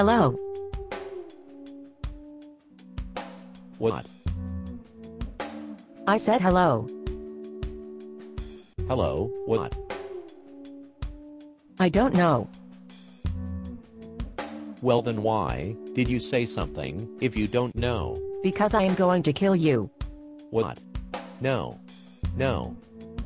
Hello. What? I said hello. Hello, what? I don't know. Well then why did you say something if you don't know? Because I am going to kill you. What? No. No.